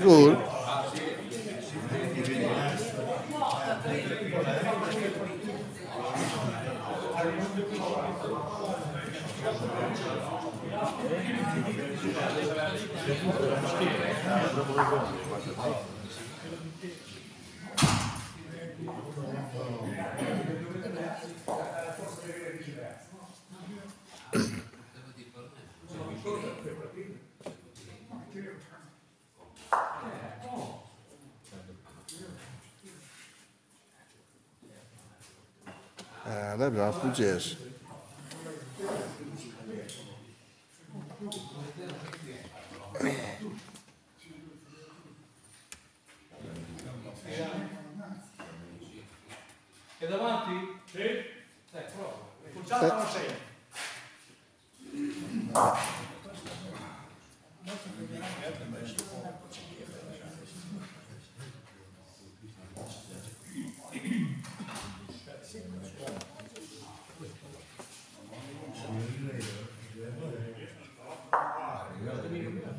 Cool. Ah, dat blijft goed is. È davanti? Sì. Dai, prova. Conciata non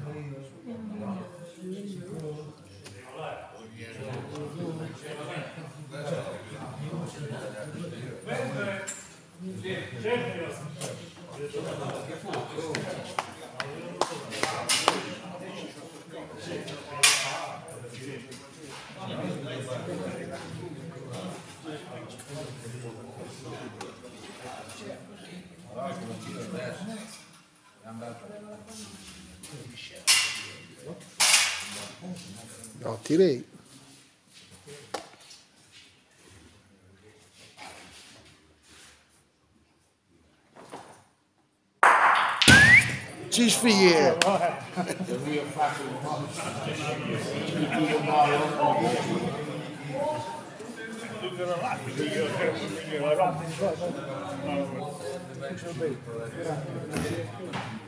sei. No, Tirei. Desfiei.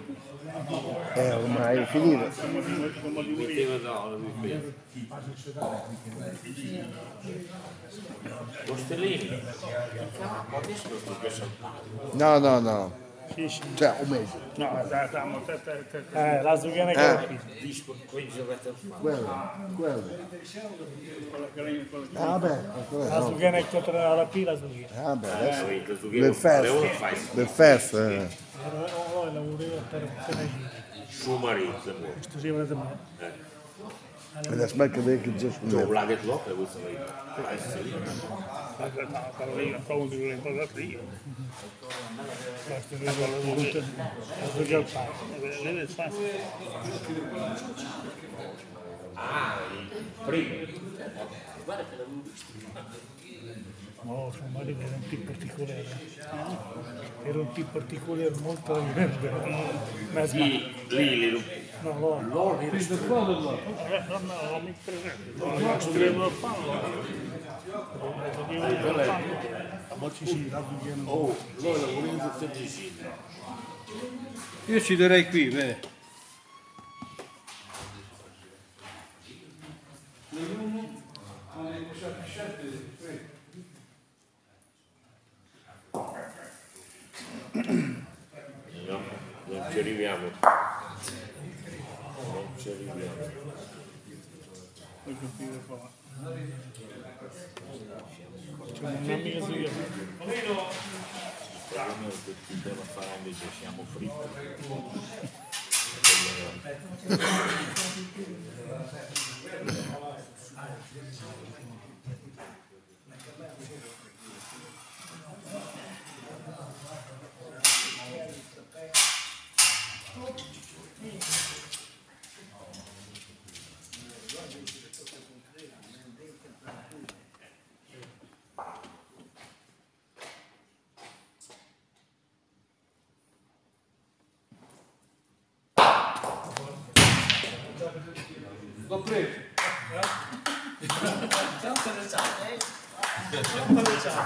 Eh, ormai è finito. Costellini. No, no, no. Cioè, un mese. No, stiamo eh, la zucchina che Eh. ho qui. Disco con i giocatori. Quello, quello. Quella che- quella che- Ah, beh, quello La zucchina che controlla la pila zucchina. Ah, beh, adesso. Del Del aðalega voru og þetta er sem ekki. Šumari zemlje. Istraživanje zemlje. Kada se era un tipo particolare. Molto grande. Ma Sì, lì. No, no, no. No, no, non mi presente. No, no, zucchina. Oh, lui lavora in tutti Io ci darei qui, vedi. No, non ci arriviamo. Non ci arriviamo. Capire qua. C'è un'amica sua. Veramente ti devo fare invece siamo fritti. 누가 프레임? 점프를 짜. 점프를 짜.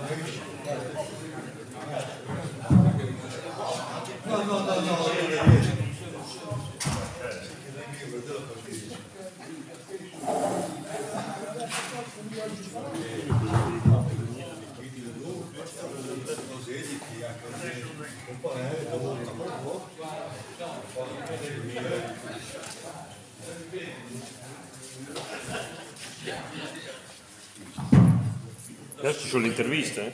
Adesso ci sono le interviste.